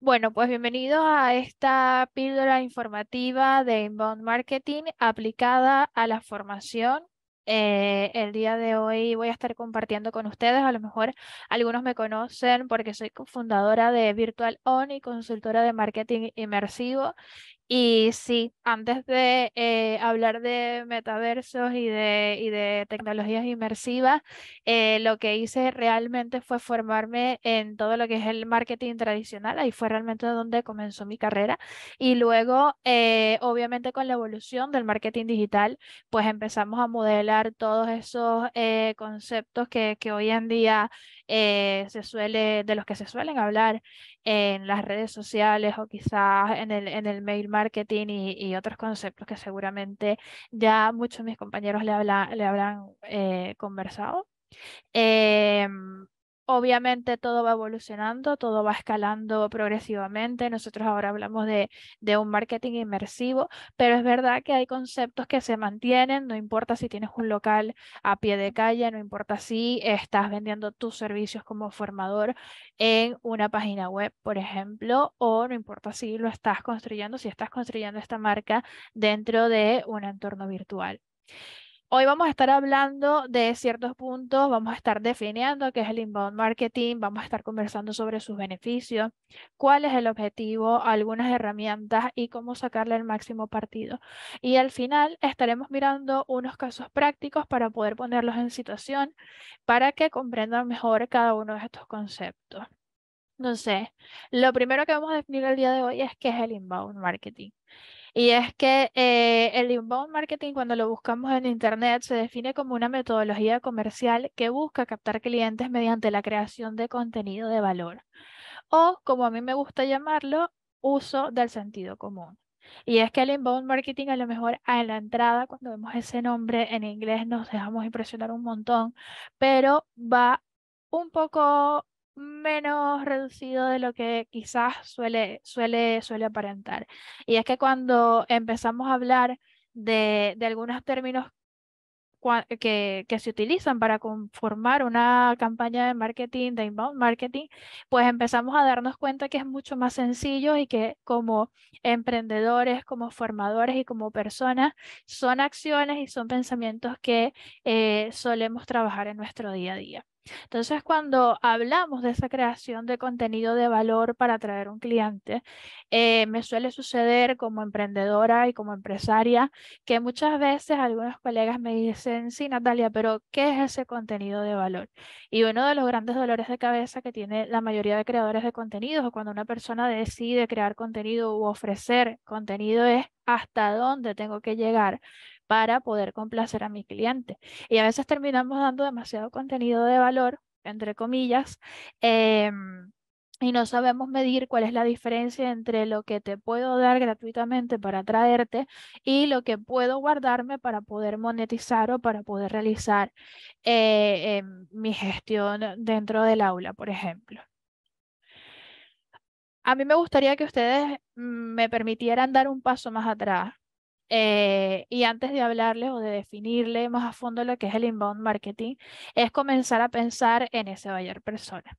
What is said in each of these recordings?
Bueno, pues bienvenidos a esta píldora informativa de Inbound Marketing aplicada a la formación. Eh, el día de hoy voy a estar compartiendo con ustedes, a lo mejor algunos me conocen porque soy cofundadora de Virtual On y consultora de marketing inmersivo y sí, antes de eh, hablar de metaversos y de, y de tecnologías inmersivas, eh, lo que hice realmente fue formarme en todo lo que es el marketing tradicional. Ahí fue realmente donde comenzó mi carrera. Y luego, eh, obviamente con la evolución del marketing digital, pues empezamos a modelar todos esos conceptos que, que, hoy en día se suele, de los que se suelen hablar en las redes sociales o quizás en el, en el mail marketing y, otros conceptos que seguramente ya muchos de mis compañeros le, le habrán eh, conversado. Em, Obviamente todo va evolucionando, todo va escalando progresivamente. Nosotros ahora hablamos de, un marketing inmersivo, pero es verdad que hay conceptos que se mantienen, no importa si tienes un local a pie de calle, no importa si estás vendiendo tus servicios como formador en una página web, por ejemplo, o no importa si lo estás construyendo, si estás construyendo esta marca dentro de un entorno virtual. Hoy vamos a estar hablando de ciertos puntos, vamos a estar definiendo qué es el inbound marketing, vamos a estar conversando sobre sus beneficios, cuál es el objetivo, algunas herramientas y cómo sacarle el máximo partido. Y al final estaremos mirando unos casos prácticos para poder ponerlos en situación para que comprendan mejor cada uno de estos conceptos. Entonces, lo primero que vamos a definir el día de hoy es qué es el inbound marketing. Y es que eh, el inbound marketing, cuando lo buscamos en Internet, se define como una metodología comercial que busca captar clientes mediante la creación de contenido de valor. O, como a mí me gusta llamarlo, uso del sentido común. Y es que el inbound marketing a lo mejor a la entrada, cuando vemos ese nombre en inglés, nos dejamos impresionar un montón, pero va un poco menos reducido de lo que quizás suele, suele, suele aparentar. Y es que cuando empezamos a hablar de, de algunos términos que, que, se utilizan para conformar una campaña de marketing, de inbound marketing, pues empezamos a darnos cuenta que es mucho más sencillo y que como emprendedores, como formadores y como personas, son acciones y son pensamientos que eh, solemos trabajar en nuestro día a día. Entonces, cuando hablamos de esa creación de contenido de valor para atraer un cliente, eh, me suele suceder como emprendedora y como empresaria que muchas veces algunos colegas me dicen, sí, Natalia, pero ¿qué es ese contenido de valor? Y uno de los grandes dolores de cabeza que tiene la mayoría de creadores de contenidos cuando una persona decide crear contenido u ofrecer contenido es hasta dónde tengo que llegar para poder complacer a mi cliente. Y a veces terminamos dando demasiado contenido de valor, entre comillas, em, y no sabemos medir cuál es la diferencia entre lo que te puedo dar gratuitamente para atraerte y lo que puedo guardarme para poder monetizar o para poder realizar eh, em, mi gestión dentro del aula, por ejemplo. A mí me gustaría que ustedes mm, me permitieran dar un paso más atrás eh, y antes de hablarles o de definirle más a fondo lo que es el inbound marketing, es comenzar a pensar en ese buyer persona.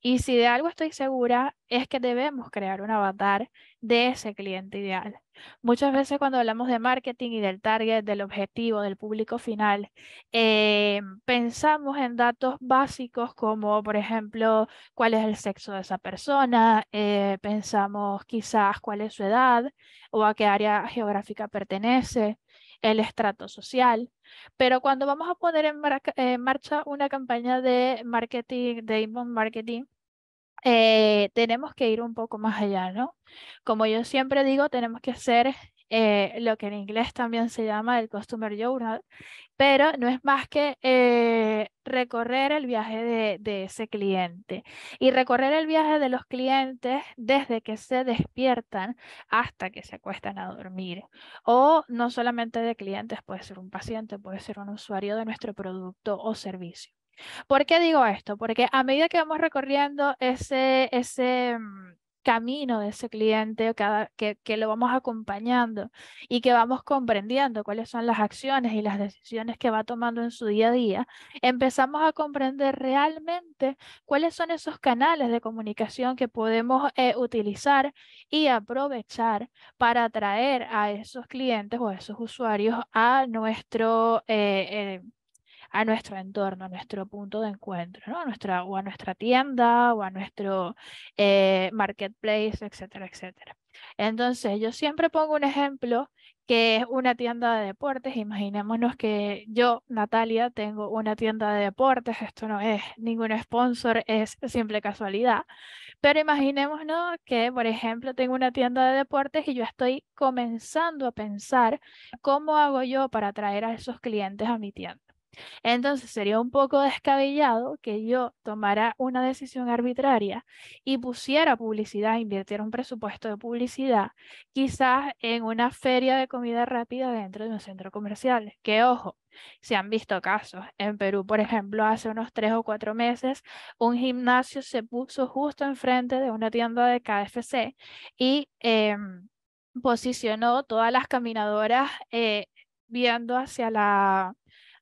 Y si de algo estoy segura es que debemos crear un avatar de ese cliente ideal. Muchas veces cuando hablamos de marketing y del target, del objetivo, del público final, eh, pensamos en datos básicos como, por ejemplo, cuál es el sexo de esa persona, eh, pensamos quizás cuál es su edad o a qué área geográfica pertenece, el estrato social. Pero cuando vamos a poner en, marcha una campaña de marketing, de inbound marketing, eh, tenemos que ir un poco más allá, ¿no? Como yo siempre digo, tenemos que hacer eh, lo que en inglés también se llama el Customer Journal, pero no es más que eh, recorrer el viaje de, ese cliente y recorrer el viaje de los clientes desde que se despiertan hasta que se acuestan a dormir. O no solamente de clientes, puede ser un paciente, puede ser un usuario de nuestro producto o servicio. ¿Por qué digo esto? Porque a medida que vamos recorriendo ese, ese, mm, camino de ese cliente, cada, que, que lo vamos acompañando y que vamos comprendiendo cuáles son las acciones y las decisiones que va tomando en su día a día, empezamos a comprender realmente cuáles son esos canales de comunicación que podemos eh, utilizar y aprovechar para atraer a esos clientes o a esos usuarios a nuestro... Eh, eh, a nuestro entorno, a nuestro punto de encuentro, ¿no? a nuestra, o a nuestra tienda o a nuestro eh, marketplace, etcétera, etcétera. Entonces, yo siempre pongo un ejemplo que es una tienda de deportes. Imaginémonos que yo, Natalia, tengo una tienda de deportes. Esto no es ningún sponsor, es simple casualidad. Pero imaginémonos que, por ejemplo, tengo una tienda de deportes y yo estoy comenzando a pensar cómo hago yo para atraer a esos clientes a mi tienda. Entonces sería un poco descabellado que yo tomara una decisión arbitraria y pusiera publicidad, invirtiera un presupuesto de publicidad, quizás en una feria de comida rápida dentro de un centro comercial. Que ojo, se han visto casos. En Perú, por ejemplo, hace unos tres o cuatro meses, un gimnasio se puso justo enfrente de una tienda de KFC y em, posicionó todas las caminadoras eh, viendo hacia la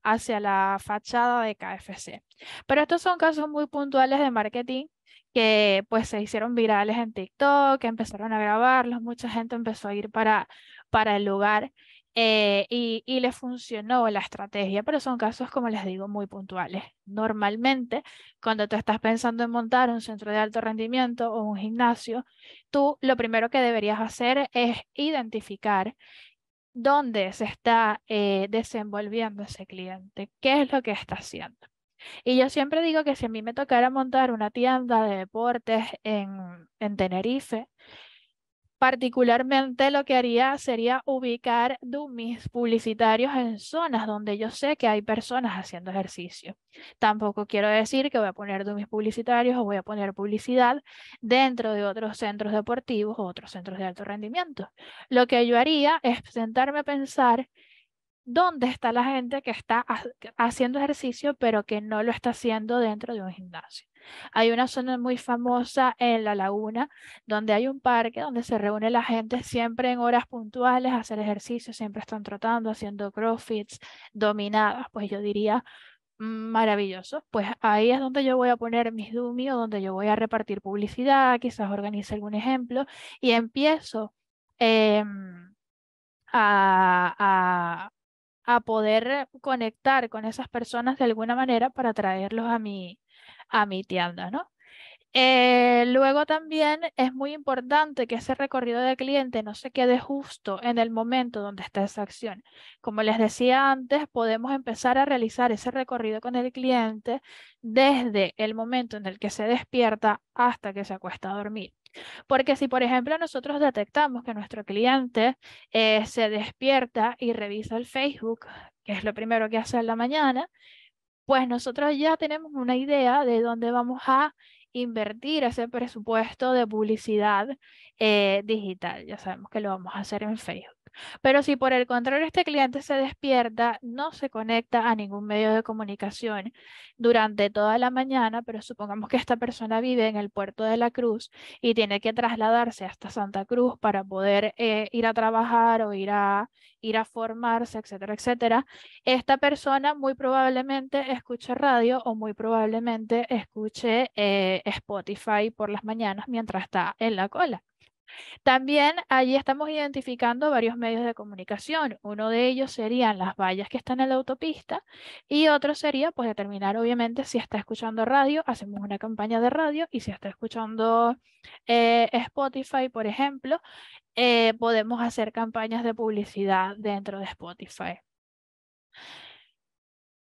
hacia la fachada de KFC. Pero estos son casos muy puntuales de marketing que pues se hicieron virales en TikTok, empezaron a grabarlos, mucha gente empezó a ir para, para el lugar eh, y, y le funcionó la estrategia, pero son casos, como les digo, muy puntuales. Normalmente, cuando tú estás pensando en montar un centro de alto rendimiento o un gimnasio, tú lo primero que deberías hacer es identificar dónde se está eh, desenvolviendo ese cliente, qué es lo que está haciendo. Y yo siempre digo que si a mí me tocara montar una tienda de deportes en, en Tenerife, Particularmente lo que haría sería ubicar dummies publicitarios en zonas donde yo sé que hay personas haciendo ejercicio. Tampoco quiero decir que voy a poner dummies publicitarios o voy a poner publicidad dentro de otros centros deportivos o otros centros de alto rendimiento. Lo que yo haría es sentarme a pensar dónde está la gente que está haciendo ejercicio pero que no lo está haciendo dentro de un gimnasio. Hay una zona muy famosa en la laguna donde hay un parque donde se reúne la gente siempre en horas puntuales a hacer ejercicio, siempre están trotando, haciendo crossfits, dominadas, pues yo diría maravilloso. Pues ahí es donde yo voy a poner mis dummy o donde yo voy a repartir publicidad, quizás organice algún ejemplo y empiezo em, a, a poder conectar con esas personas de alguna manera para traerlos a mi, a mi tienda, ¿no? Eh, luego también es muy importante que ese recorrido del cliente no se quede justo en el momento donde está esa acción. Como les decía antes, podemos empezar a realizar ese recorrido con el cliente desde el momento en el que se despierta hasta que se acuesta a dormir. Porque si, por ejemplo, nosotros detectamos que nuestro cliente eh, se despierta y revisa el Facebook, que es lo primero que hace en la mañana, pues nosotros ya tenemos una idea de dónde vamos a invertir ese presupuesto de publicidad eh, digital. Ya sabemos que lo vamos a hacer en Facebook. Pero si por el contrario este cliente se despierta, no se conecta a ningún medio de comunicación durante toda la mañana, pero supongamos que esta persona vive en el puerto de la Cruz y tiene que trasladarse hasta Santa Cruz para poder eh, ir a trabajar o ir a, ir a formarse, etcétera, etcétera. Esta persona muy probablemente escuche radio o muy probablemente escuche eh, Spotify por las mañanas mientras está en la cola. También allí estamos identificando varios medios de comunicación. Uno de ellos serían las vallas que están en la autopista y otro sería pues determinar obviamente si está escuchando radio, hacemos una campaña de radio y si está escuchando eh, Spotify, por ejemplo, eh, podemos hacer campañas de publicidad dentro de Spotify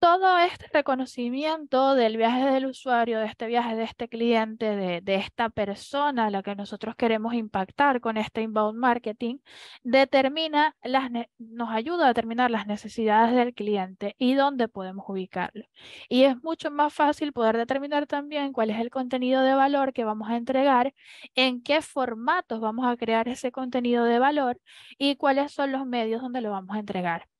todo este reconocimiento del viaje del usuario, de este viaje de este cliente, de, esta persona a la que nosotros queremos impactar con este inbound marketing, determina nos ayuda a determinar las necesidades del cliente y dónde podemos ubicarlo. Y es mucho más fácil poder determinar también cuál es el contenido de valor que vamos a entregar, en qué formatos vamos a crear ese contenido de valor y cuáles son los medios donde lo vamos a entregar.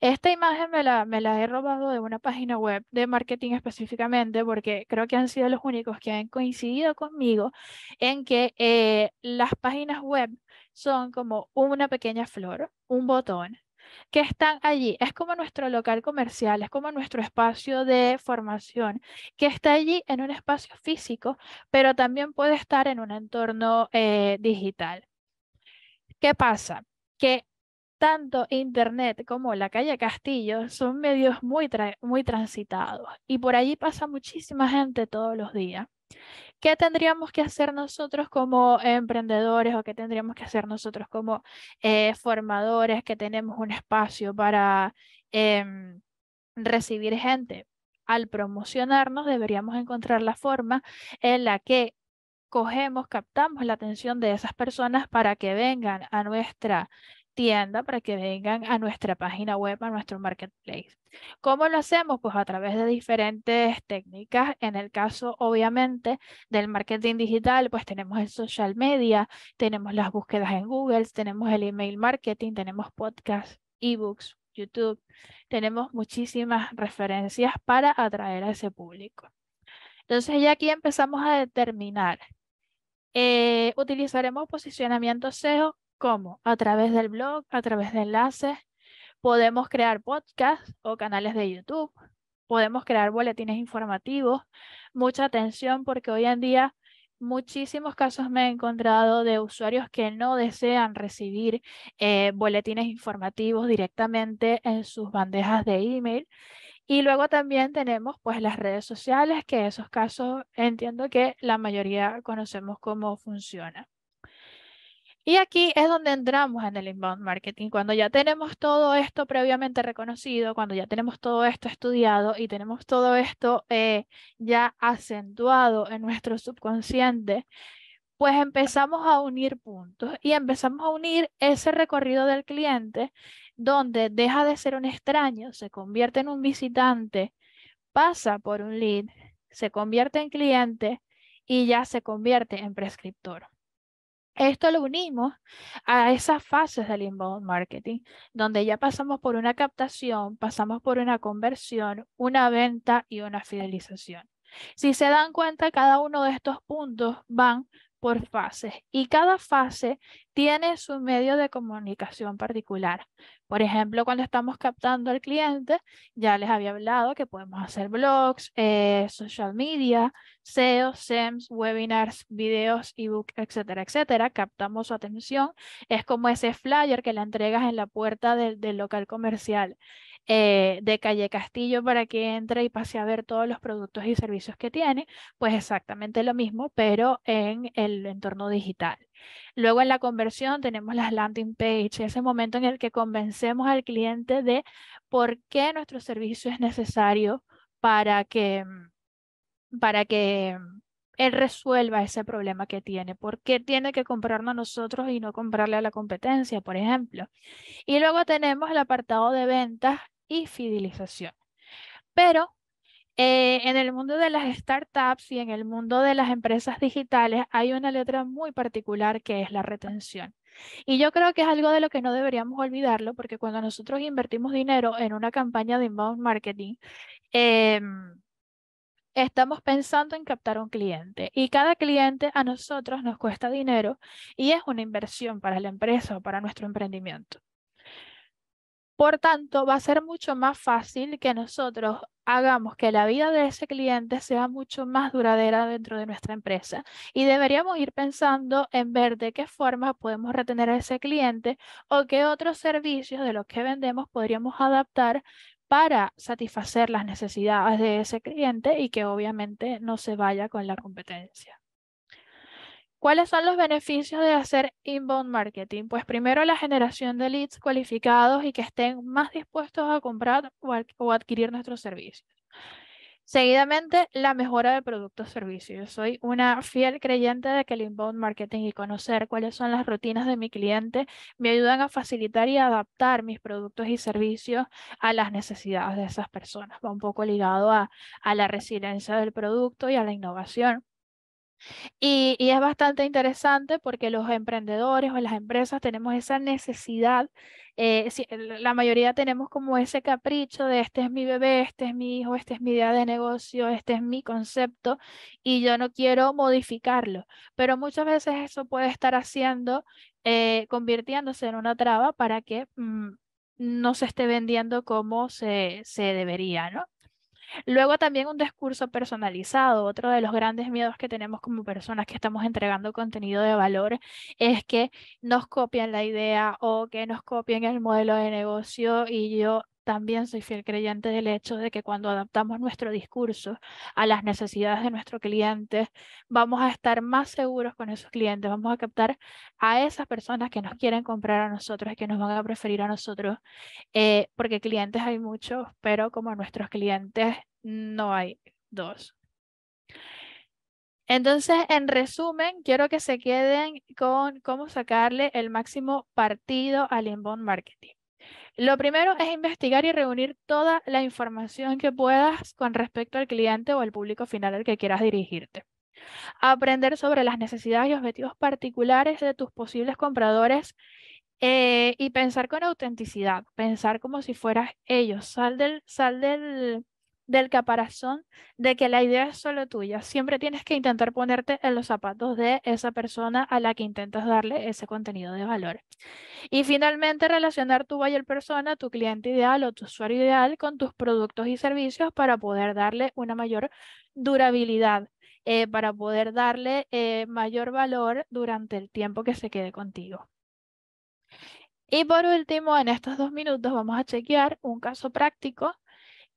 Esta imagen me la, he robado de una página web de marketing específicamente porque creo que han sido los únicos que han coincidido conmigo en que eh, las páginas web son como una pequeña flor, un botón, que están allí. Es como nuestro local comercial, es como nuestro espacio de formación, que está allí en un espacio físico, pero también puede estar en un entorno eh, digital. ¿Qué pasa? Que tanto Internet como la calle Castillo son medios muy, muy transitados y por allí pasa muchísima gente todos los días. ¿Qué tendríamos que hacer nosotros como emprendedores o qué tendríamos que hacer nosotros como eh, formadores que tenemos un espacio para em, recibir gente? Al promocionarnos deberíamos encontrar la forma en la que cogemos, captamos la atención de esas personas para que vengan a nuestra tienda para que vengan a nuestra página web, a nuestro marketplace. ¿Cómo lo hacemos? Pues a través de diferentes técnicas. En el caso, obviamente, del marketing digital, pues tenemos el social media, tenemos las búsquedas en Google, tenemos el email marketing, tenemos podcasts, ebooks, YouTube. Tenemos muchísimas referencias para atraer a ese público. Entonces ya aquí empezamos a determinar. Eh, utilizaremos posicionamiento SEO ¿Cómo? A través del blog, a través de enlaces. Podemos crear podcasts o canales de YouTube. Podemos crear boletines informativos. Mucha atención porque hoy en día muchísimos casos me he encontrado de usuarios que no desean recibir eh, boletines informativos directamente en sus bandejas de email. Y luego también tenemos pues las redes sociales, que esos casos entiendo que la mayoría conocemos cómo funciona. Y aquí es donde entramos en el inbound marketing, cuando ya tenemos todo esto previamente reconocido, cuando ya tenemos todo esto estudiado y tenemos todo esto eh, ya acentuado en nuestro subconsciente, pues empezamos a unir puntos y empezamos a unir ese recorrido del cliente donde deja de ser un extraño, se convierte en un visitante, pasa por un lead, se convierte en cliente y ya se convierte en prescriptor. Esto lo unimos a esas fases del inbound marketing, donde ya pasamos por una captación, pasamos por una conversión, una venta y una fidelización. Si se dan cuenta, cada uno de estos puntos van por fases y cada fase tiene su medio de comunicación particular. Por ejemplo, cuando estamos captando al cliente, ya les había hablado que podemos hacer blogs, eh, social media, SEO, SEMS, webinars, videos, ebook, etcétera, etcétera. Captamos su atención. Es como ese flyer que le entregas en la puerta del, del local comercial. Eh, de Calle Castillo para que entre y pase a ver todos los productos y servicios que tiene, pues exactamente lo mismo, pero en el entorno digital. Luego en la conversión tenemos las landing page, ese momento en el que convencemos al cliente de por qué nuestro servicio es necesario para que, para que él resuelva ese problema que tiene. ¿Por qué tiene que comprarnos a nosotros y no comprarle a la competencia, por ejemplo? Y luego tenemos el apartado de ventas y fidelización. Pero eh, en el mundo de las startups y en el mundo de las empresas digitales hay una letra muy particular que es la retención. Y yo creo que es algo de lo que no deberíamos olvidarlo porque cuando nosotros invertimos dinero en una campaña de inbound marketing, em, estamos pensando en captar un cliente y cada cliente a nosotros nos cuesta dinero y es una inversión para la empresa o para nuestro emprendimiento. Por tanto, va a ser mucho más fácil que nosotros hagamos que la vida de ese cliente sea mucho más duradera dentro de nuestra empresa. Y deberíamos ir pensando en ver de qué forma podemos retener a ese cliente o qué otros servicios de los que vendemos podríamos adaptar para satisfacer las necesidades de ese cliente y que obviamente no se vaya con la competencia. ¿Cuáles son los beneficios de hacer inbound marketing? Pues primero la generación de leads cualificados y que estén más dispuestos a comprar o, adquirir nuestros servicios. Seguidamente, la mejora de productos y servicios. Soy una fiel creyente de que el inbound marketing y conocer cuáles son las rutinas de mi cliente me ayudan a facilitar y adaptar mis productos y servicios a las necesidades de esas personas. Va un poco ligado a la resiliencia del producto y a la innovación. Y, es bastante interesante porque los emprendedores o las empresas tenemos esa necesidad, eh, la mayoría tenemos como ese capricho de este es mi bebé, este es mi hijo, esta es mi idea de negocio, este es mi concepto y yo no quiero modificarlo. Pero muchas veces eso puede estar haciendo, eh, convirtiéndose en una traba para que mm, no se esté vendiendo como se, se debería, ¿no? Luego también un discurso personalizado. Otro de los grandes miedos que tenemos como personas que estamos entregando contenido de valor es que nos copien la idea o que nos copien el modelo de negocio y yo también soy fiel creyente del hecho de que cuando adaptamos nuestro discurso a las necesidades de nuestro cliente, vamos a estar más seguros con esos clientes, vamos a captar a esas personas que nos quieren comprar a nosotros que nos van a preferir a nosotros, eh, porque clientes hay muchos, pero como nuestros clientes no hay dos. Entonces, en resumen, quiero que se queden con cómo sacarle el máximo partido al inbound marketing. Lo primero es investigar y reunir toda la información que puedas con respecto al cliente o al público final al que quieras dirigirte. Aprender sobre las necesidades y objetivos particulares de tus posibles compradores eh, y pensar con autenticidad, pensar como si fueras ellos. Sal del, sal del, del caparazón de que la idea es solo tuya. Siempre tienes que intentar ponerte en los zapatos de esa persona a la que intentas darle ese contenido de valor. Y finalmente, relacionar tu buyer persona, tu cliente ideal o tu usuario ideal con tus productos y servicios para poder darle una mayor durabilidad, eh, para poder darle eh, mayor valor durante el tiempo que se quede contigo. Y por último, en estos dos minutos vamos a chequear un caso práctico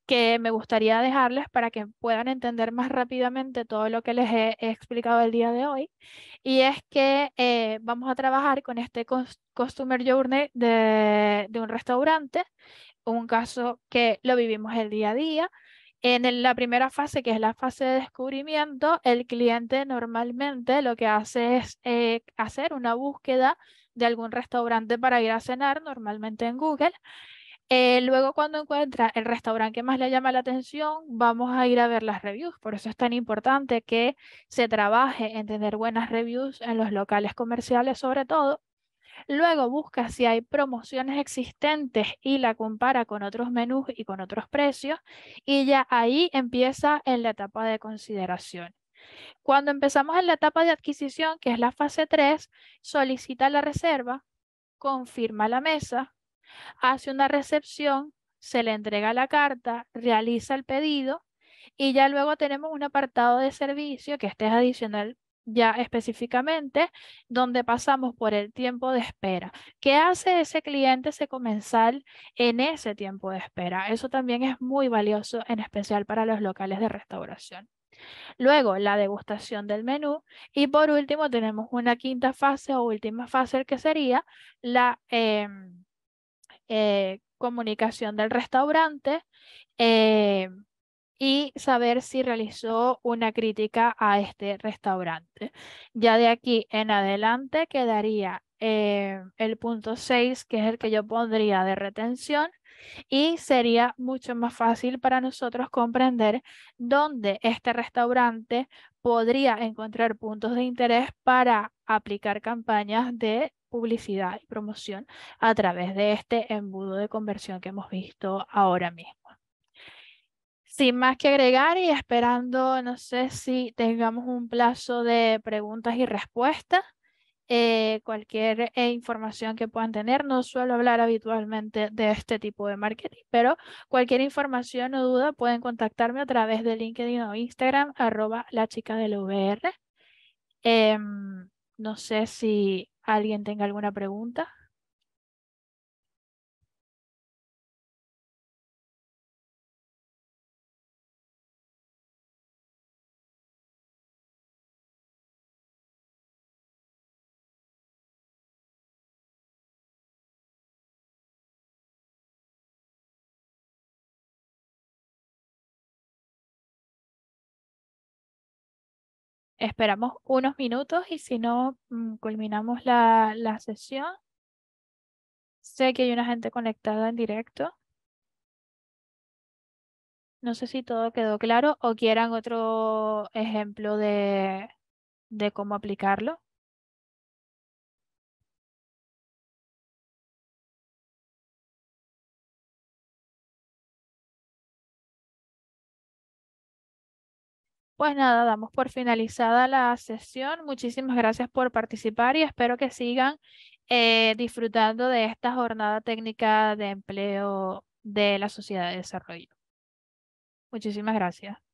que me gustaría dejarles para que puedan entender más rápidamente todo lo que les he, explicado el día de hoy. Y es que eh, vamos a trabajar con este Customer Journey de, de un restaurante, un caso que lo vivimos el día a día. En la primera fase, que es la fase de descubrimiento, el cliente normalmente lo que hace es eh, hacer una búsqueda de algún restaurante para ir a cenar, normalmente en Google. Eh, luego cuando encuentra el restaurante que más le llama la atención, vamos a ir a ver las reviews. Por eso es tan importante que se trabaje en tener buenas reviews en los locales comerciales sobre todo. Luego busca si hay promociones existentes y la compara con otros menús y con otros precios. Y ya ahí empieza en la etapa de consideración. Cuando empezamos en la etapa de adquisición, que es la fase 3, solicita la reserva, confirma la mesa, hace una recepción, se le entrega la carta, realiza el pedido y ya luego tenemos un apartado de servicio que este es adicional ya específicamente, donde pasamos por el tiempo de espera. ¿Qué hace ese cliente, ese comensal en ese tiempo de espera? Eso también es muy valioso, en especial para los locales de restauración. Luego, la degustación del menú. Y por último, tenemos una quinta fase o última fase que sería la... Em, eh, comunicación del restaurante eh, y saber si realizó una crítica a este restaurante. Ya de aquí en adelante quedaría eh, el punto 6, que es el que yo pondría de retención, y sería mucho más fácil para nosotros comprender dónde este restaurante podría encontrar puntos de interés para aplicar campañas de publicidad y promoción a través de este embudo de conversión que hemos visto ahora mismo. Sin más que agregar y esperando, no sé si tengamos un plazo de preguntas y respuestas, eh, cualquier eh, información que puedan tener. No suelo hablar habitualmente de este tipo de marketing, pero cualquier información o duda pueden contactarme a través de LinkedIn o Instagram, arroba la chica del VR. Em, no sé si ¿Alguien tenga alguna pregunta? Esperamos unos minutos y si no, mm, culminamos la, la sesión. Sé que hay una gente conectada en directo. No sé si todo quedó claro o quieran otro ejemplo de, de cómo aplicarlo. Pues nada, damos por finalizada la sesión. Muchísimas gracias por participar y espero que sigan eh, disfrutando de esta jornada técnica de empleo de la Sociedad de Desarrollo. Muchísimas gracias.